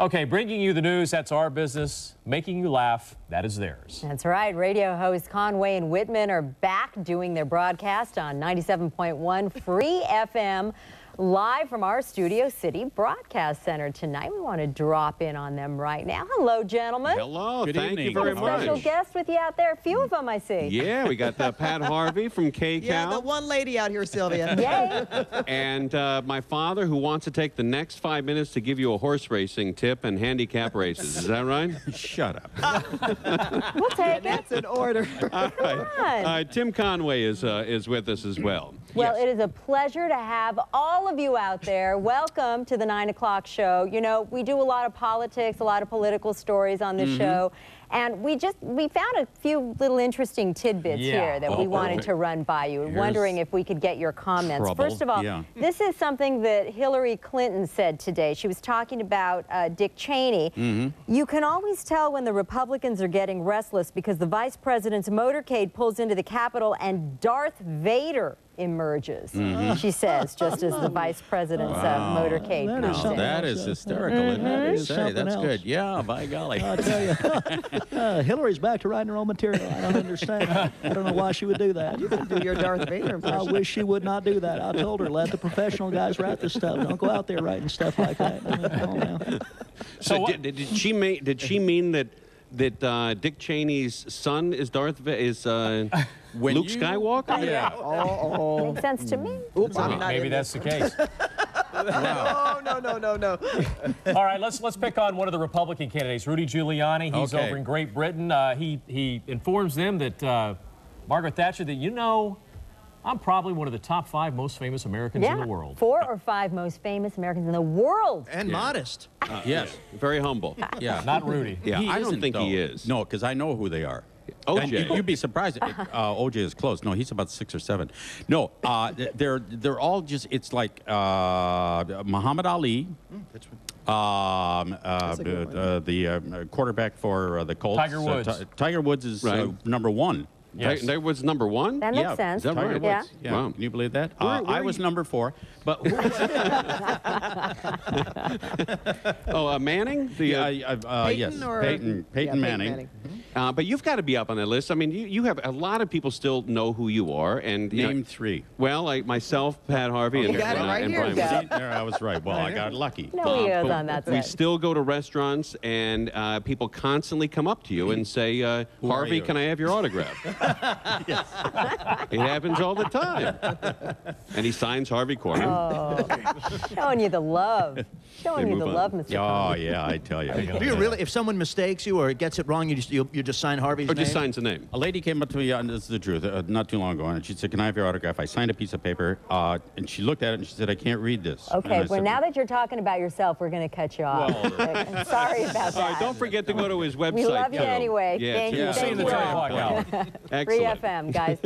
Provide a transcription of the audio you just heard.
Okay, bringing you the news, that's our business. Making you laugh, that is theirs. That's right. Radio hosts Conway and Whitman are back doing their broadcast on 97.1 Free FM. Live from our Studio City Broadcast Center tonight. We want to drop in on them right now. Hello, gentlemen. Hello, Good thank evening. you very Got a special guest with you out there. A few of them, I see. Yeah, we got uh, Pat Harvey from KCAL. Yeah, the one lady out here, Sylvia. Yay. and uh, my father who wants to take the next five minutes to give you a horse racing tip and handicap races. Is that right? Shut up. We'll take it. That's an order. All right. on. Uh, Tim Conway is, uh, is with us as well. Well, it is a pleasure to have all of you out there. Welcome to the 9 o'clock show. You know, we do a lot of politics, a lot of political stories on this Mm-hmm. show. And we just, we found a few little interesting tidbits Yeah. here that we Uh-oh. wanted to run by you. Here's wondering if we could get your comments. trouble. First of all, Yeah. this is something that Hillary Clinton said today. She was talking about uh, Dick Cheney. Mm-hmm. You can always tell when the Republicans are getting restless because the vice president's motorcade pulls into the Capitol and Darth Vader emerges, Mm-hmm. she says, just as the vice president's uh, motorcade That comes is in. something That is uh, hysterical, isn't it? That say? That's else. good. Yeah, by golly. I tell you, uh, Hillary's back to writing her own material. I don't understand. I don't know why she would do that. You can do your Darth Vader I wish she would not do that. I told her, let the professional guys write this stuff. Don't go out there writing stuff like that. I mean, come on now. So, So did, did she mean did she mean that that uh, Dick Cheney's son is Darth Va- is uh, Luke you- Skywalker? Yeah. Oh, Makes sense to me. oh. Oops, I'm Maybe, not maybe in that's the case. Oh, no, no, no, no. All right, let's let's pick on one of the Republican candidates, Rudy Giuliani. He's Okay. over in Great Britain. Uh, he he informs them that uh, Margaret Thatcher that you know, I'm probably one of the top five most famous Americans Yeah, in the world. four or five most famous Americans in the world. And modest. Yes. Very humble. Yeah. Not Rudy. Yeah, He I don't isn't, think he is. No, because I know who they are. OJ. And you- You'd be surprised. Uh, OJ is close. No, he's about six or seven. No, uh, they're they're all just. It's like uh, Muhammad Ali. Um, uh, one. uh, the uh, quarterback for uh, the Colts. Tiger uh, Woods. Tiger Woods is uh, Right. number one. Yes. Ti- That was number one. That yeah, makes sense. is that Tiger right? Yeah. Woods. Yeah. Wow. Can you believe that? Where- uh, where I was you- number four, but Oh, uh, Manning. The, Yeah, I- I- yes, Peyton or- Peyton, Yeah, Peyton Manning. Uh, but you've got to be up on that list. I mean, you, you have a lot of people still know who you are, and you know- Name three. well, like myself, Pat Harvey, and, got it uh, right and here, Brian. Gus. Wilson. There I was right. Well, I got lucky. No, he is but on that we set. still go to restaurants, and uh, people constantly come up to you and say, uh, Who are "Harvey, you?" can I have your autograph?" it happens all the time. and he signs Harvey Korman. Showing you the love. Showing you the move love, on. Mr. Oh Conway. yeah, I tell you. Do you really, if someone mistakes you or gets it wrong, you just, you, you just sign Harvey's or name? just signs the name. A lady came up to me, and this is the truth, uh, not too long ago, and she said, "Can I have your autograph?" I signed a piece of paper, uh, and she looked at it and she said, "I can't read this." Okay, well, said, now that you're talking about yourself, we're going to cut you off. I'm sorry about All right, that. don't forget to go to his website. We love you too. anyway. Yeah, Thank too. you. Yeah. See you in the Thank 10 you. o'clock hour. Free Excellent. FM, guys.